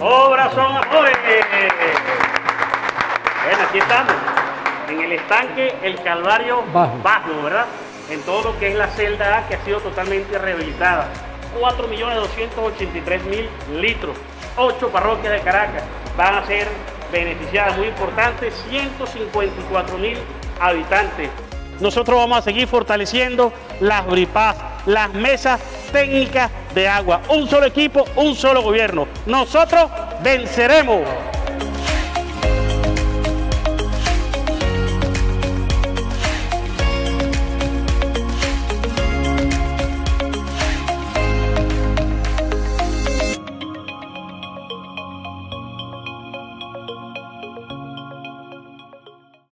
Obras son amores. Bueno, aquí estamos. En el estanque El Calvario Bajo, bajo ¿verdad? En todo lo que es la celda A que ha sido totalmente rehabilitada. 4.283.000 litros. 8 parroquias de Caracas van a ser beneficiadas, muy importante, 154.000 habitantes. Nosotros vamos a seguir fortaleciendo las bripaz, las mesas técnicas de agua. Un solo equipo, un solo gobierno. Nosotros venceremos.